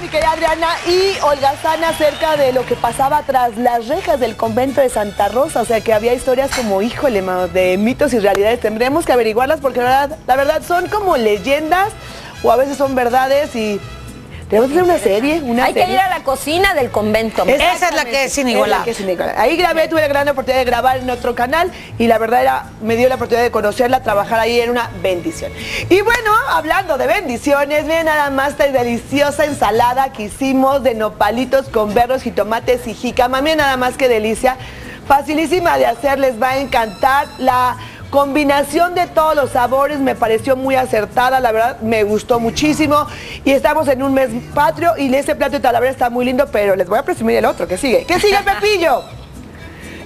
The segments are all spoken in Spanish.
mi querida Adriana y Olga Sana acerca de lo que pasaba tras las rejas del convento de Santa Rosa. O sea, que había historias como, híjole, de mitos y realidades. Tendremos que averiguarlas porque la verdad, la verdad son como leyendas o a veces son verdades y tenemos que hacer una serie, una Hay que ir a la cocina del convento. Esa es la que es es inigualable. Ahí grabé, tuve la gran oportunidad de grabar en otro canal y la verdad era, me dio la oportunidad de conocerla, trabajar ahí en una bendición. Y bueno, hablando de bendiciones, miren nada más esta deliciosa ensalada que hicimos de nopalitos con berros, jitomates y jícama. Miren nada más que delicia. Facilísima de hacer, les va a encantar. La combinación de todos los sabores me pareció muy acertada, la verdad me gustó muchísimo. Y estamos en un mes patrio y este plato de talavera está muy lindo, pero les voy a presumir el otro, que sigue. ¿Qué sigue, Pepillo?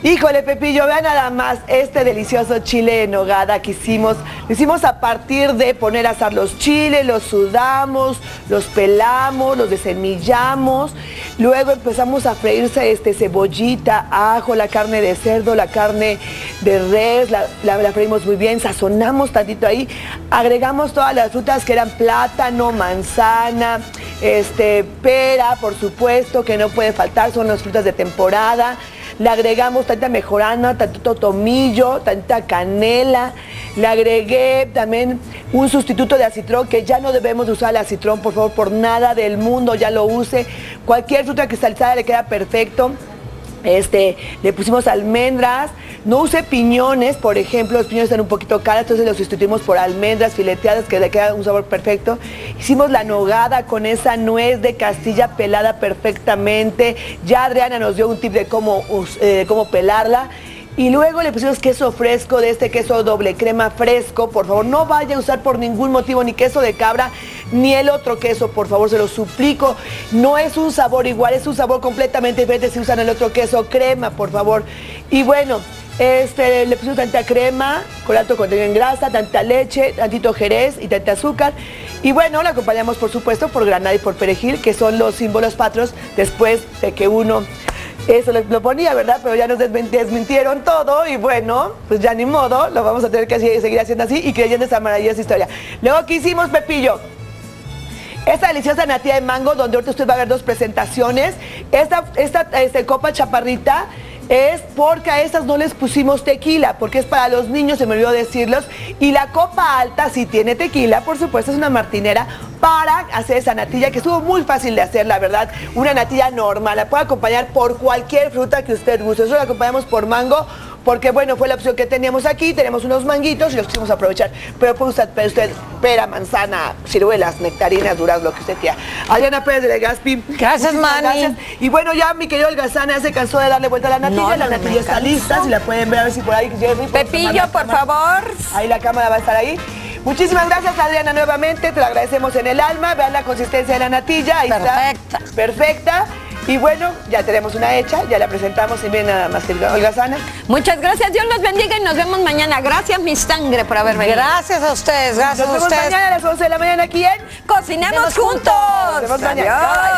Híjole, Pepillo, vean nada más este delicioso chile en nogada que hicimos. Lo hicimos a partir de poner a asar los chiles, los sudamos, los pelamos, los desemillamos. Luego empezamos a freírse este, cebollita, ajo, la carne de cerdo, la carne de res, la, freímos muy bien, sazonamos tantito ahí. Agregamos todas las frutas que eran plátano, manzana, este, pera, por supuesto, que no puede faltar, son las frutas de temporada. Le agregamos tanta mejorana, tantito tomillo, tanta canela. Le agregué también un sustituto de acitrón que ya no debemos de usar el acitrón, por favor, por nada del mundo, ya lo use. Cualquier fruta cristalizada le queda perfecto. Este, le pusimos almendras, no use piñones, por ejemplo, los piñones están un poquito caros, entonces los sustituimos por almendras fileteadas que le queda un sabor perfecto. Hicimos la nogada con esa nuez de Castilla pelada perfectamente. Ya Adriana nos dio un tip de cómo, eh, cómo pelarla. Y luego le pusimos queso fresco, de este queso doble crema fresco. Por favor, no vaya a usar por ningún motivo ni queso de cabra ni el otro queso, por favor, se lo suplico. No es un sabor igual, es un sabor completamente diferente si usan el otro queso crema, por favor. Y bueno, este, le pusimos tanta crema con alto contenido en grasa, tanta leche, tantito jerez y tanta azúcar. Y bueno, la acompañamos por supuesto por granada y por perejil, que son los símbolos patrios después de que uno eso lo, lo ponía, ¿verdad? Pero ya nos desmin- desmintieron todo y bueno, pues ya ni modo, lo vamos a tener que seguir haciendo así y creyendo esa maravillosa historia. Luego, ¿qué hicimos, Pepillo? Esta deliciosa natilla de mango, donde ahorita usted va a ver dos presentaciones. Esta, esta este, copa chaparrita es porque a estas no les pusimos tequila, porque es para los niños, se me olvidó decirlos. Y la copa alta sí tiene tequila, por supuesto, es una martinera para hacer esa natilla, que estuvo muy fácil de hacer, la verdad. Una natilla normal, la puede acompañar por cualquier fruta que usted guste. Eso la acompañamos por mango, porque bueno, fue la opción que teníamos aquí, tenemos unos manguitos y los quisimos aprovechar. Pero puede usted, puede usted pera, manzana, ciruelas, nectarinas, durazno, lo que usted quiera. Adriana Pérez de Legaspi. Gracias, Manny. Y bueno, ya mi querido Holgazana ya se cansó de darle vuelta a la natilla. No, la natilla está lista, si la pueden ver, a ver si por ahí Jerry, Pepillo, por cámara. favor. Ahí la cámara va a estar ahí. Muchísimas gracias Adriana nuevamente, te lo agradecemos en el alma, vean la consistencia de la natilla, ahí Perfecta. está. Perfecta. Y bueno, ya tenemos una hecha, ya la presentamos y bien nada más que Holgazana. Muchas gracias. Dios los bendiga y nos vemos mañana. Gracias, mi sangre, por haber venido. Gracias a ustedes, gracias Nos a vemos ustedes. mañana a las 11 de la mañana aquí en... Cocinemos vemos juntos. juntos. Nos vemos mañana. Adiós.